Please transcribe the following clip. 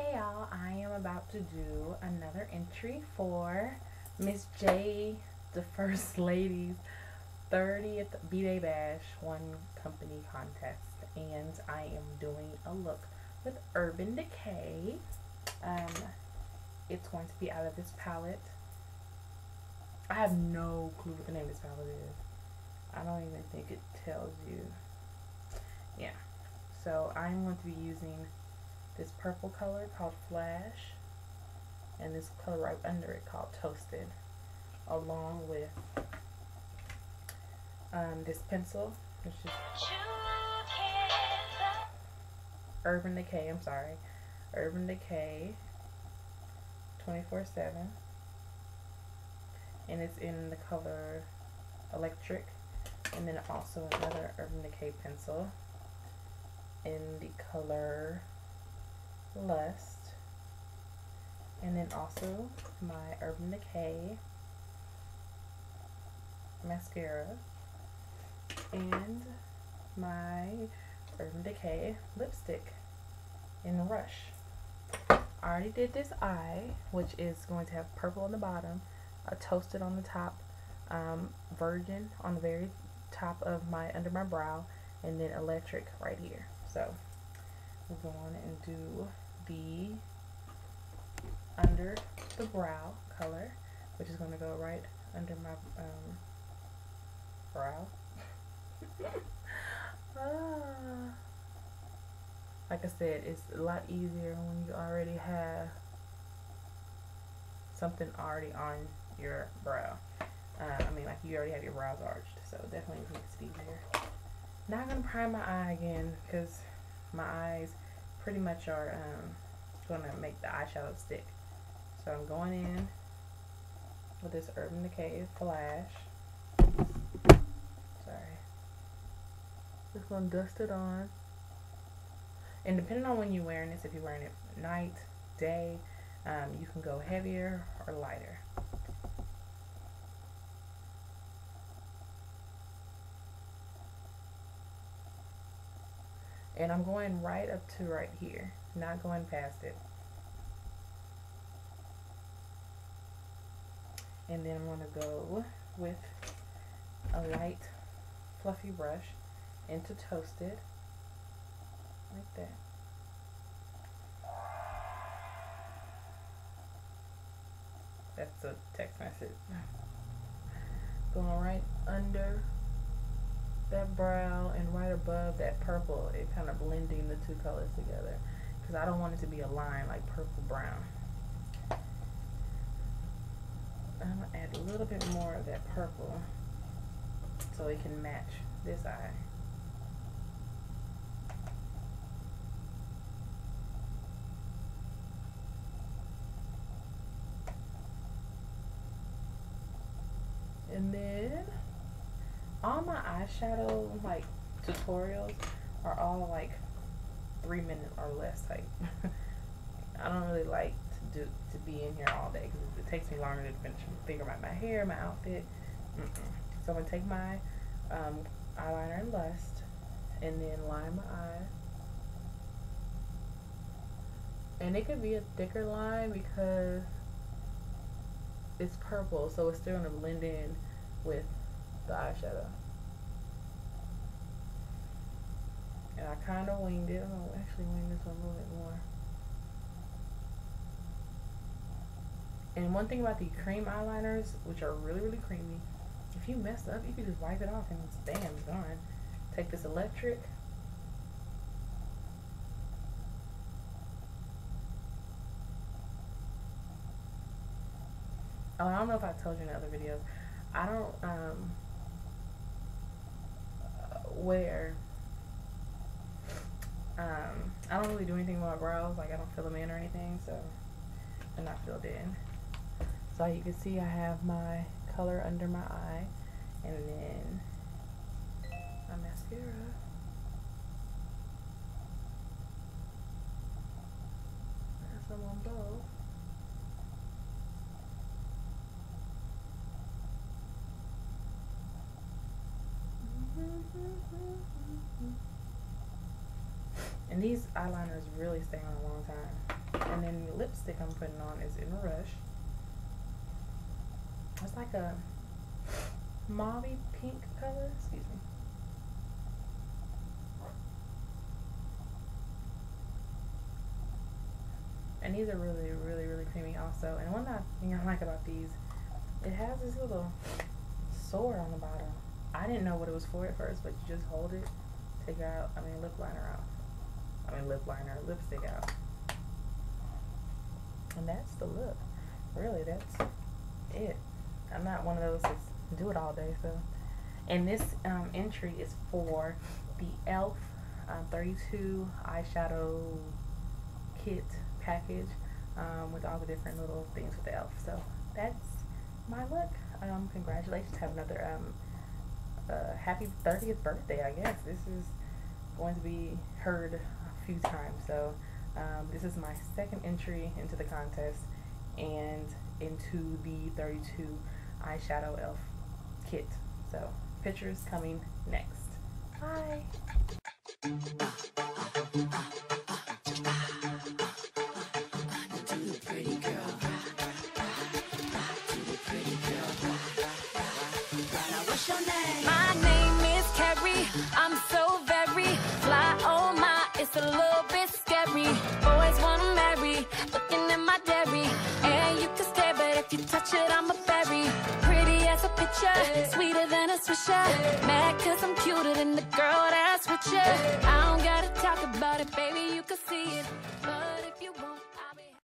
Hey y'all, I am about to do another entry for Miss J, the First Lady's 30th B-Day Bash One Company Contest. And I am doing a look with Urban Decay. Um, it's going to be out of this palette. I have no clue what the name of this palette is. I don't even think it tells you. Yeah. So I'm going to be using this purple color called Flash and this color right under it called Toasted along with um, this pencil which is Urban Decay, I'm sorry. Urban Decay 24-7 and it's in the color Electric and then also another Urban Decay pencil in the color Lust. And then also my Urban Decay mascara and my Urban Decay lipstick in Rush. I already did this eye, which is going to have purple on the bottom, a toasted on the top, um, virgin on the very top of my under my brow, and then electric right here. So we'll go on and do the under the brow color, which is going to go right under my um, brow. ah. Like I said, it's a lot easier when you already have something already on your brow. Uh, I mean, like you already have your brows arched, so definitely makes it easier. Not gonna prime my eye again because my eyes pretty much are um, going to make the eyeshadow stick. So I'm going in with this Urban Decay Flash. Sorry. Just going to dust it on. And depending on when you're wearing this, if you're wearing it night, day, um, you can go heavier or lighter. And I'm going right up to right here, not going past it. And then I'm going to go with a light fluffy brush into toasted, like that. That's a text message. Going right under brown and right above that purple, it kind of blending the two colors together. Because I don't want it to be a line like purple brown. I'm going to add a little bit more of that purple so it can match this eye. And then all my eyeshadow like tutorials are all like three minutes or less type. I don't really like to do to be in here all day because it takes me longer to finish figure out my hair, my outfit. Mm -mm. So I'm gonna take my um, eyeliner and Lust and then line my eye. And it could be a thicker line because it's purple, so it's still gonna blend in with the eyeshadow. And I kind of winged it. I'm actually wing this one a little bit more. And one thing about the cream eyeliners, which are really, really creamy, if you mess up, you can just wipe it off and it's it's gone. Take this electric. Oh, I don't know if I told you in other videos. I don't um, wear. Um, I don't really do anything with my brows. Like I don't fill them in or anything, so they're not filled in. So you can see I have my color under my eye, and then my mascara. And these eyeliners really stay on a long time. And then the lipstick I'm putting on is in a rush. It's like a mauve pink color. Excuse me. And these are really, really, really creamy also. And one thing I like about these, it has this little sword on the bottom. I didn't know what it was for at first, but you just hold it, take it out, I mean lip liner out. Mean lip liner, lipstick out. And that's the look. Really, that's it. I'm not one of those that do it all day, so. And this um, entry is for the e.l.f. Um, 32 eyeshadow kit package um, with all the different little things with the e.l.f. So that's my look. Um, congratulations. Have another um, uh, happy 30th birthday, I guess. This is going to be heard few times. So um, this is my second entry into the contest and into the 32 eyeshadow elf kit. So pictures coming next. Bye. a little bit scary. Boys wanna marry, looking at my dairy. And you can stare, but if you touch it, I'm a berry. Pretty as a picture, sweeter than a swisher. Mad cause I'm cuter than the girl that's you. I don't gotta talk about it, baby, you can see it. But if you want